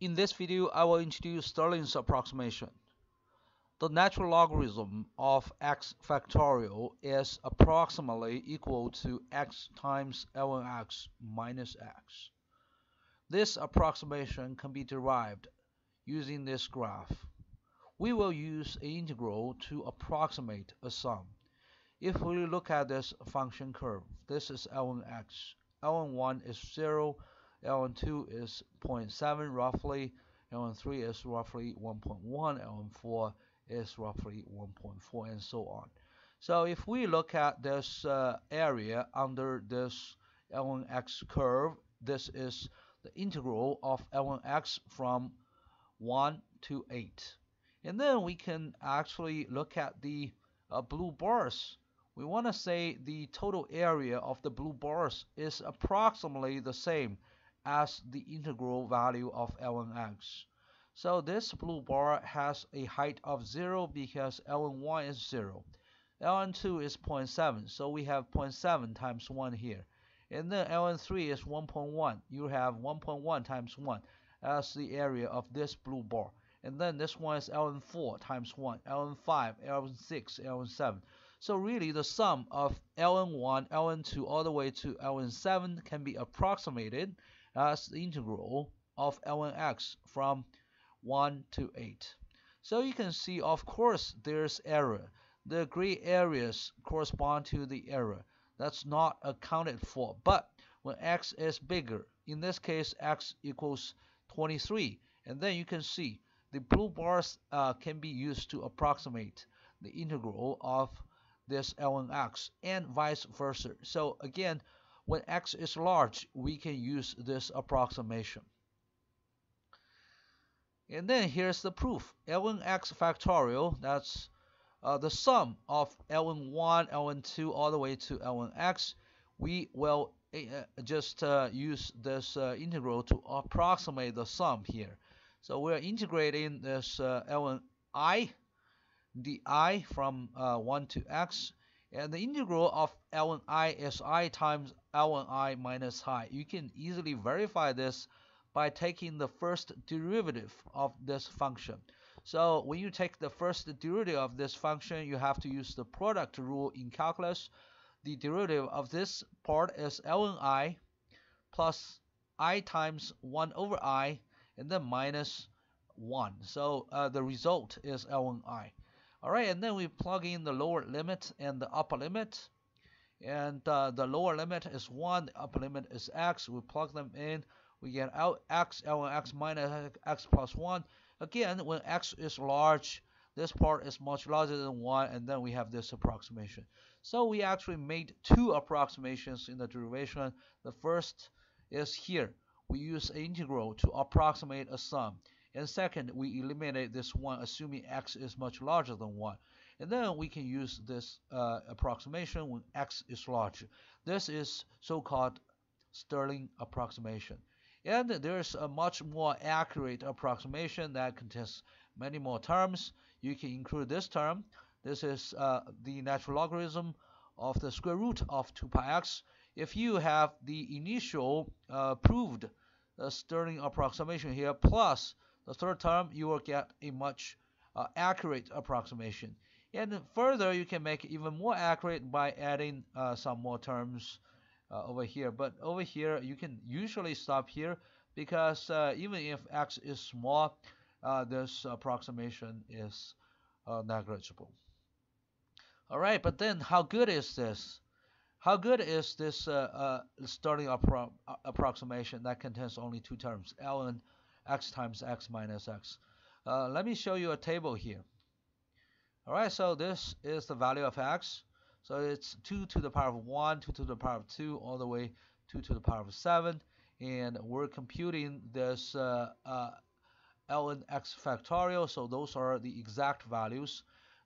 In this video, I will introduce Stirling's approximation. The natural logarithm of x factorial is approximately equal to x times ln(x) minus x. This approximation can be derived using this graph. We will use an integral to approximate a sum. If we look at this function curve, this is ln(x). ln1 is 0, ln2 is 0.7 roughly, ln3 is roughly 1.1, ln4 is roughly 1.4 and so on. So if we look at this uh, area under this ln(x) curve, this is the integral of ln(x) from 1 to 8. And then we can actually look at the uh, blue bars. We want to say the total area of the blue bars is approximately the same as the integral value of ln x. So this blue bar has a height of 0 because ln1 is 0. ln2 is 0.7, so we have 0.7 times 1 here. And then ln3 is 1.1. You have 1.1 times 1 as the area of this blue bar. And then this one is ln4 times 1, ln5, ln6, ln7. So really the sum of ln1, ln2 all the way to ln7 can be approximated as the integral of ln(x) from 1 to 8. So you can see, of course, there's error. The gray areas correspond to the error. That's not accounted for. But when x is bigger, in this case, x equals 23. And then you can see the blue bars uh, can be used to approximate the integral of this ln(x) and vice versa. So again, when x is large, we can use this approximation. And then here's the proof. ln(x) factorial, that's uh, the sum of ln1, ln2, all the way to ln(x). We will uh, just uh, use this uh, integral to approximate the sum here. So we're integrating this uh, ln i di from uh, 1 to x and the integral of ln i is i times ln i minus i. You can easily verify this by taking the first derivative of this function. So when you take the first derivative of this function, you have to use the product rule in calculus. The derivative of this part is ln i plus i times 1 over i and then minus 1. So uh, the result is ln i. Alright, and then we plug in the lower limit and the upper limit. And uh, the lower limit is 1, the upper limit is x. We plug them in. We get out x, ln(x) minus x plus 1. Again, when x is large, this part is much larger than 1, and then we have this approximation. So we actually made two approximations in the derivation. The first is here. We use an integral to approximate a sum. And second, we eliminate this 1 assuming x is much larger than 1. And then we can use this uh, approximation when x is large. This is so-called Stirling approximation. And there's a much more accurate approximation that contains many more terms. You can include this term. This is uh, the natural logarithm of the square root of 2 pi x. If you have the initial uh, proved uh, Stirling approximation here plus the third term, you will get a much uh, accurate approximation. And further, you can make it even more accurate by adding uh, some more terms uh, over here. But over here, you can usually stop here because uh, even if x is small, uh, this approximation is uh, negligible. All right, but then how good is this? How good is this Stirling appro approximation that contains only two terms, ln x times x minus x. Uh, let me show you a table here. Alright, so this is the value of x. So it's 2 to the power of 1, 2 to the power of 2, all the way 2 to the power of 7. And we're computing this uh, uh, ln x factorial, so those are the exact values.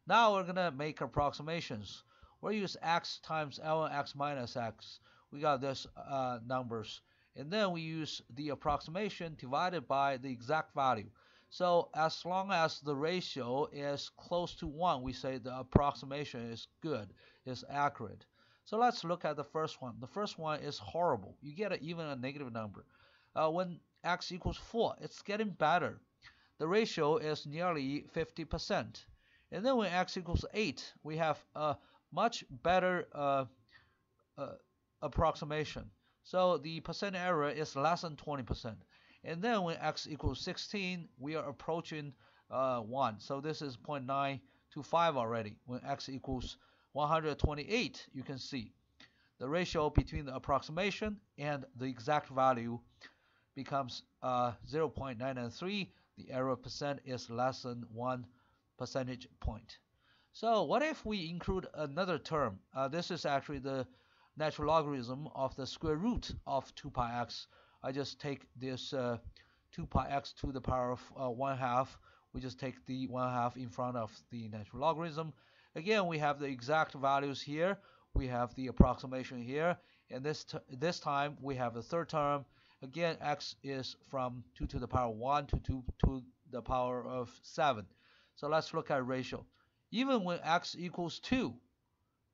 Now we're going to make approximations. We'll use x times ln x minus x. We got this uh, numbers and then we use the approximation divided by the exact value. So as long as the ratio is close to 1, we say the approximation is good, is accurate. So let's look at the first one. The first one is horrible. You get a, even a negative number. Uh, when x equals 4, it's getting better. The ratio is nearly 50%. And then when x equals 8, we have a much better uh, uh, approximation. So the percent error is less than 20%. And then when x equals 16, we are approaching uh, 1. So this is 0.925 already. When x equals 128, you can see the ratio between the approximation and the exact value becomes uh, 0.993. The error percent is less than 1 percentage point. So what if we include another term? Uh, this is actually the natural logarithm of the square root of 2 pi x. I just take this uh, 2 pi x to the power of uh, 1 half. We just take the 1 half in front of the natural logarithm. Again, we have the exact values here. We have the approximation here. And this, this time, we have the third term. Again, x is from 2 to the power 1 to 2 to the power of 7. So let's look at ratio. Even when x equals 2,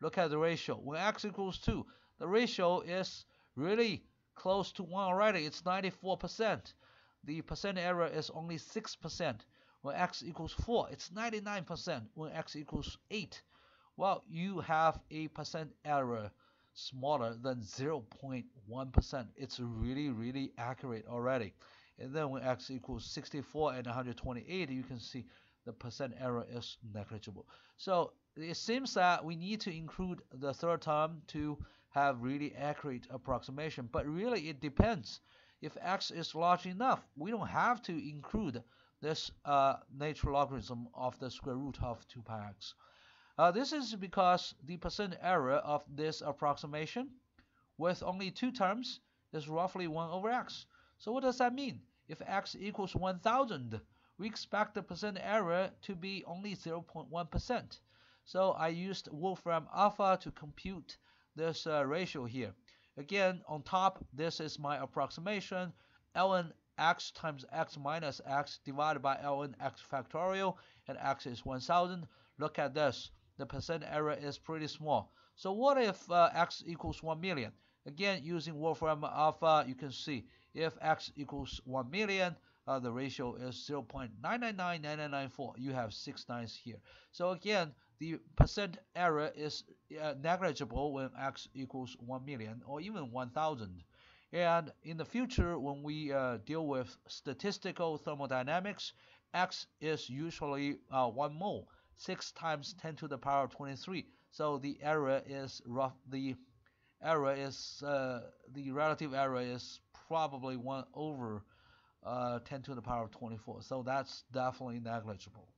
look at the ratio. When x equals 2, the ratio is really close to 1 already. It's 94%. The percent error is only 6%. When x equals 4, it's 99%. When x equals 8, well, you have a percent error smaller than 0.1%. It's really, really accurate already. And then when x equals 64 and 128, you can see the percent error is negligible. So it seems that we need to include the third term to have really accurate approximation, but really it depends. If x is large enough, we don't have to include this uh, natural logarithm of the square root of 2 pi x. Uh, this is because the percent error of this approximation with only two terms is roughly 1 over x. So what does that mean? If x equals 1000, we expect the percent error to be only 0.1%. So I used Wolfram Alpha to compute this uh, ratio here. Again, on top, this is my approximation. ln x times x minus x divided by ln x factorial, and x is 1000. Look at this. The percent error is pretty small. So what if uh, x equals 1 million? Again, using Wolfram Alpha, you can see if x equals 1 million, uh, the ratio is 0.9999994. You have six nines here. So again, the percent error is uh, negligible when x equals 1 million or even 1000. And in the future, when we uh, deal with statistical thermodynamics, x is usually uh, 1 mole, 6 times 10 to the power of 23. So the error is rough. The error is uh, the relative error is probably 1 over uh, 10 to the power of 24. So that's definitely negligible.